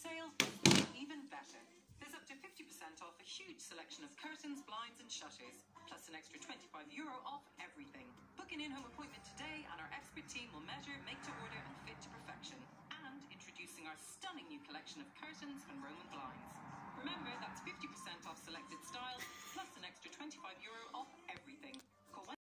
Sales even better. There's up to 50% off a huge selection of curtains, blinds, and shutters, plus an extra 25 euro off everything. Book an in-home appointment today, and our expert team will measure, make to order, and fit to perfection. And introducing our stunning new collection of curtains and Roman blinds.